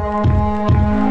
Música